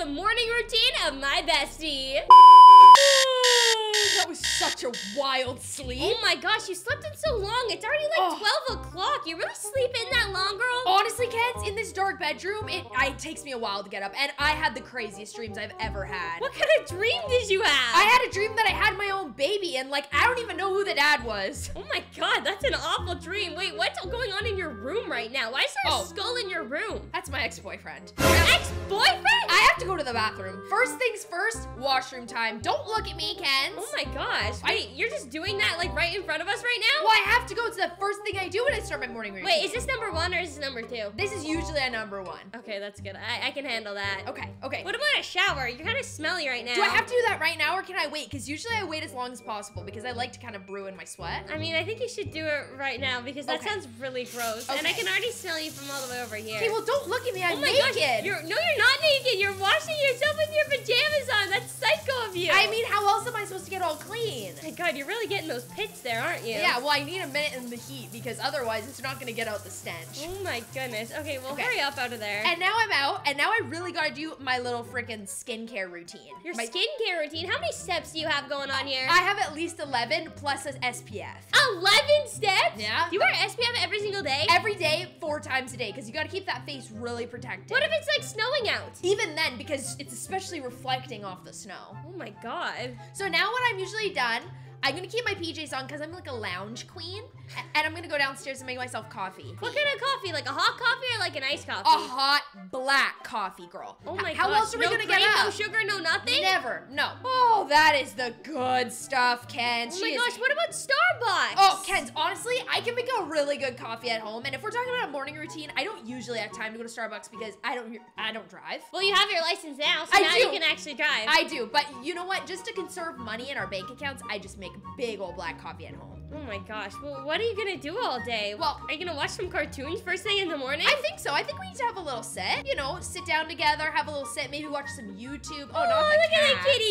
the morning routine of my bestie. That was such a wild sleep. Oh my gosh, you slept in so long. It's already like Oh. 12 o'clock. You really sleep in that long, girl? Honestly, Kens, in this dark bedroom, it, it takes me a while to get up, and I had the craziest dreams I've ever had. What kind of dream did you have? I had a dream that I had my own baby, and like I don't even know who the dad was. Oh my god, that's an awful dream. Wait, what's going on in your room right now? Why is there Oh. a skull in your room? That's my ex-boyfriend. Ex-boyfriend? I have to go to the bathroom. First things first, washroom time. Don't look at me, Ken. Oh my gosh. Wait, you're just doing that like right in front of us right now? Well, I have to go. It's the first thing I do when I start my morning routine. Wait, is this number one or is this number two? This is usually a number one. Okay, that's good. I, I can handle that. Okay, okay. What about a shower? You're kind of smelly right now. Do I have to do that right now or can I wait? Because usually I wait as long as possible because I like to kind of brew in my sweat. I mean, I think you should do it right now because that Okay. sounds really gross. And I can already smell you from all the way over here. Okay, well, don't look at me. I'm oh my naked. gosh, you're, no, you're not naked. You're washing yourself with your pajamas on. That's psycho of you. I mean, how else am I supposed to get all clean? my god, you're really getting those pits there, aren't you? Yeah, well, I need a minute in the heat because otherwise it's not going to get out the stench. Oh my goodness. Okay, well, Okay. hurry up out of there. And now I'm out, and now I really got to do my little freaking skincare routine. your My- skincare routine. How many steps do you have going on here? I have at least 11 plus an SPF. 11 steps? Yeah. Do you wear SPF every single day? Every day, four times a day, because you got to keep that face really protected. what if it's like snowing out? Even then, because it's especially reflecting off the snow. Oh my god. So now what I'm usually done, I'm gonna keep my PJs on because I'm like a lounge queen, and I'm gonna go downstairs and make myself coffee. What kind of coffee? Like a hot coffee or like an iced coffee? A hot black coffee, girl. Oh my How gosh. else are we no gonna cream, get No up? sugar, no nothing? Never. No. Oh, that is the good stuff, Ken. Oh She my is- gosh, what about Starbucks? Oh, Kens, honestly, I can make a really good coffee at home. And if we're talking about a morning routine, I don't usually have time to go to Starbucks because I don't I don't drive. Well, you have your license now, so I now do. you can actually drive. I do, but you know what? Just to conserve money in our bank accounts, I just make big old black coffee at home. Oh my gosh. Well, what are you gonna do all day? Well- are you gonna watch some cartoons first thing in the morning? I think so. I think we need to have a little sit. You know, sit down together, have a little sit, maybe watch some YouTube. Oh, Oh, look at that kitty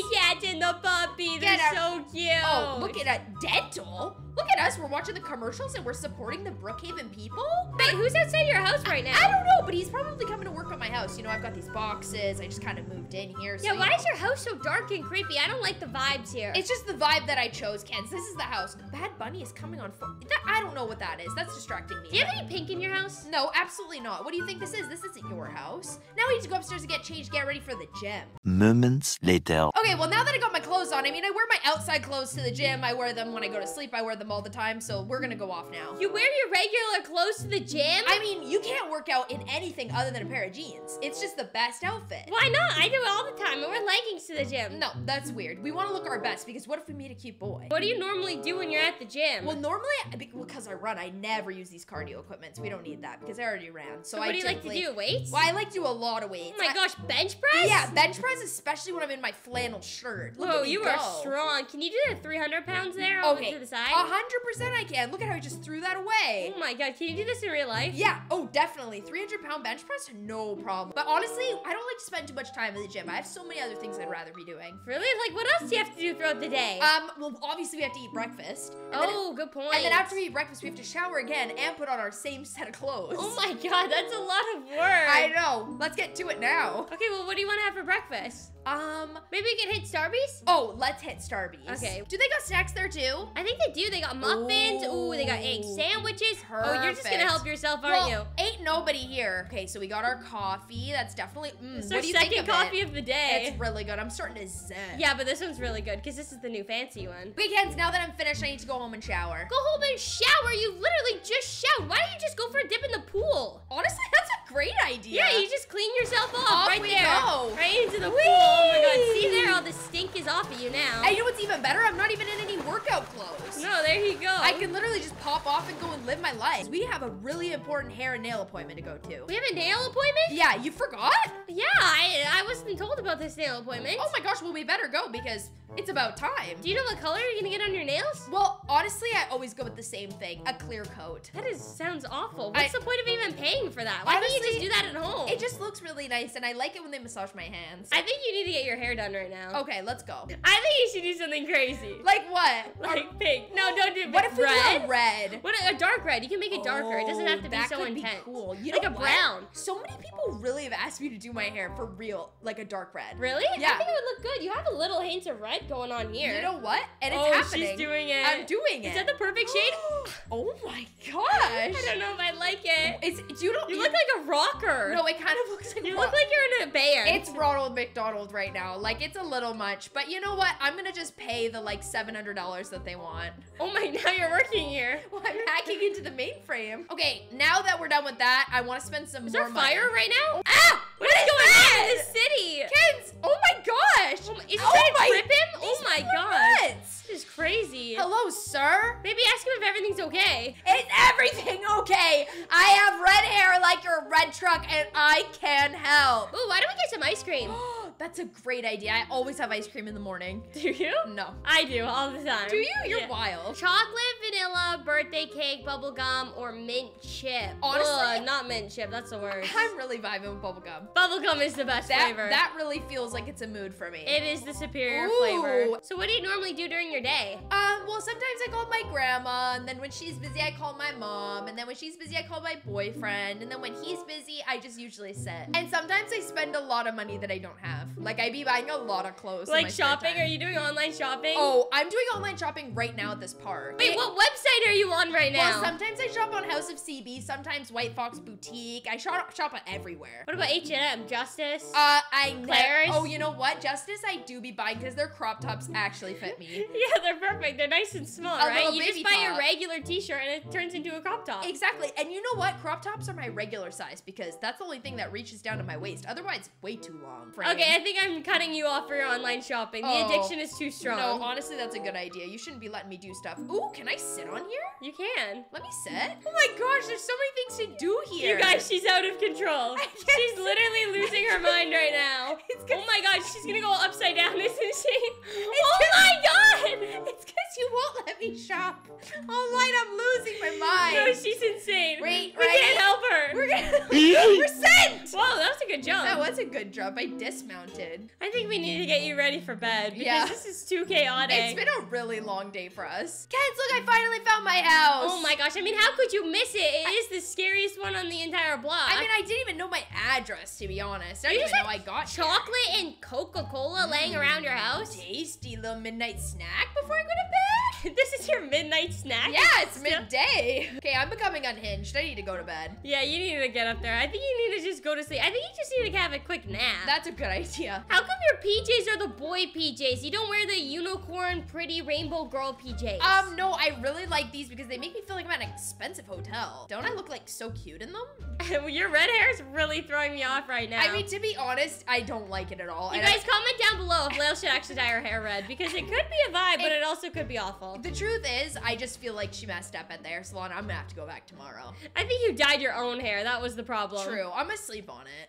at that dental. Look at us. We're watching the commercials and we're supporting the Brookhaven people. Wait, who's outside your house right now? I don't know, but he's probably coming to work at my house. You know, I've got these boxes. I just kind of moved in here. So Yeah, you why know. is your house so dark and creepy? I don't like the vibes here. It's just the vibe that I chose, Kens. This is the house. Bad Bunny is coming on. Fo- that, I don't know what that is. That's distracting me. do you have any pink in your house? No, absolutely not. What do you think this is? This isn't your house. Now we need to go upstairs and get changed, get ready for the gym. Moments later. Okay, well, now that I got my clothes on, I mean, I wear my outside clothes to the gym. I wear them when I go to sleep. I wear them all the time. So we're gonna go off now. You wear your regular clothes to the gym? I mean, you can't work out in anything other than a pair of jeans. It's just the best outfit. Why not? I do it all the time. I wear leggings to the gym. No, that's weird. We want to look our best because what if we meet a cute boy? What do you normally do when you're at the gym? Well, normally, because I run, I never use these cardio equipments. We don't need that because I already ran. So, so what I do you like to do? Weights? Well, I like to do a lot of weights. Oh my I- gosh, bench press? Yeah, bench press, especially when I'm in my flannel shirt. Look Whoa, you go. are strong. Can you do the 300 pounds there over Okay, to the side? a hundred percent I can. Look at how I just threw that away. Oh my god, can you do this in real life? Yeah, oh, definitely. 300 pound bench press, no problem. But honestly, I don't like to spend too much time in the gym. I have so many other things I'd rather be doing. Really? Like, what else do you have to do throughout the day? Um, well, obviously we have to eat breakfast. And then- oh, good point. and then after we eat breakfast, we have to shower again and put on our same set of clothes. Oh my god, that's a lot of work. I know. Let's get to it now. Okay, well, what do you want to have for breakfast? Um, Maybe we can hit Starbucks? oh, let's hit Starbucks. Okay. Do they got snacks there too? I think they do. They got muffins. Ooh, they got egg Ooh. sandwiches. Oh, you're just gonna help yourself, aren't well, you? ain't nobody here. Okay, so we got our coffee. That's definitely. Mm, It's what our do you second think of coffee it? of the day. It's really good. I'm starting to zen. yeah, but this one's really good because this is the new fancy one. Weekends. Now that I'm finished, I need to go home and shower. Go home and shower. You literally just showered. Why don't you just go for a dip in the pool? Honestly, that's great idea. Yeah, you just clean yourself off Off right we there. go. Right into the pool. Oh my god. See there? All the stink is off of you now. And you know what's even better? I'm not even in any workout clothes. no, there you go. I can literally just pop off and go and live my life. We have a really important hair and nail appointment to go to. We have a nail appointment? Yeah, you forgot? Yeah, I, I wasn't told about this nail appointment. Oh my gosh, well, we better go because it's about time. Do you know what color you're gonna get on your nails? Well, honestly, I always go with the same thing a clear coat. That is sounds awful. I- What's the point of even paying for that? Why can't you just do that at home? It just looks really nice, and I like it when they massage my hands. I think you need to get your hair done right now. okay, let's go. I think you should do something crazy. Like what? Like pink. No, don't do what if we red? do a red? What a dark red. You can make it darker. it doesn't have to Oh, be that so could intense. Be cool. You like a what? brown. So many people really have asked me to do my hair for real, like a dark red. Really? Yeah. I think it would look good. You have a little hint of red going on here. You know what? And it's oh, happening. she's doing it. I'm doing it. Is that the perfect shade? oh my gosh. I don't know if I like it. It's you don't You look like a rocker. No, it kind of looks like You look like you're in a band. It's Ronald McDonald right now. Like it's a little much, but you know what? I'm gonna just pay the like seven hundred dollars that they want. oh my, now you're working here. Well, I'm hacking into the mainframe. Okay, now that we're done with that, I want to spend some Is more there money. fire right now? What is going on in the city? Kids! Oh my gosh! Oh, oh my, is he Oh trying to trip him? Oh my god. nuts. This is crazy. Hello, sir. Maybe ask him if everything's okay. Is everything okay? I have red hair like your red truck, and I can help. Ooh, why don't we get some ice cream? That's a great idea. I always have ice cream in the morning. Do you? No. I do all the time. Do you? You're Yeah. wild. Chocolate, vanilla, birthday cake, bubble gum, or mint chip. Honestly- Ugh, not mint chip. That's the worst. I'm really vibing with bubblegum. Bubble gum is the best That flavor. that really feels like it's a mood for me. it is the superior Ooh. flavor. So what do you normally do during your day? Um, well, sometimes I call my grandma, and then when she's busy, I call my mom, and then when she's busy, I call my boyfriend, and then when he's busy, I just usually sit. And sometimes I spend a lot of money that I don't have. Like I be buying a lot of clothes. Like shopping? Are you doing online shopping? Oh, I'm doing online shopping right now at this park. Wait, what website are you on right now? Well, sometimes I shop on House of CB, sometimes White Fox Boutique. I shop shop at everywhere. what about H&M? Justice? Uh, I Claire's? Oh, you know what? Justice, I do be buying because their crop tops actually fit me. yeah, they're perfect. They're nice and small, A right? You just buy a regular t-shirt and it turns into a crop top. Exactly. And you know what? Crop tops are my regular size because that's the only thing that reaches down to my waist. Otherwise, way too long. frame. Okay, I think I'm cutting you off for your online shopping. The Oh. addiction is too strong. No, honestly, that's a good idea. You shouldn't be letting me do stuff. Ooh, can I sit on here? you can. Let me sit. Oh my gosh, there's so many things to do here. You guys, she's out of control. She's literally losing her mind right now. It's 'cause- Oh my god, she's gonna go upside down, isn't she? It's Oh 'cause- my god! It's because you won't let me shop. Online, I'm losing my mind. No, she's insane. Wait, we ready? can't help her. We're gonna we're sent. Whoa, that was a good jump. That was a good jump. I dismounted. I think we need to get you ready for bed because Yeah. this is too chaotic. It's been a really long day for us. Kids, look, I finally found my house. Oh my gosh, I mean, how could you miss it? It is the scariest one on the entire block. I mean, I didn't even know my address, to be honest. I You didn't even know I got here. chocolate and Coca-Cola laying around your house? Tasty little midnight snack before I go to bed. this is your midnight snack? Yeah, it's midday. Okay, I'm becoming unhinged. I need to go to bed. Yeah, you need to get up there. I think you need to just go to sleep. I think you just need to have a quick nap. That's a good idea. How come your PJs are the boy PJs? You don't wear the unicorn pretty rainbow girl PJs. Um, no, I really like these because they make me feel like I'm at an expensive hotel. Don't I look like so cute in them? your red hair is really throwing me off right now. I mean, to be honest, I don't like it at all. you and I- guys comment down below if Lael should actually dye her hair red because it could be a vibe, but It- it also could be awful. The truth is, I just feel like she messed up at the hair salon. I'm gonna have to go back tomorrow. I think you dyed your own hair. That was the problem. True. I'm gonna sleep on it.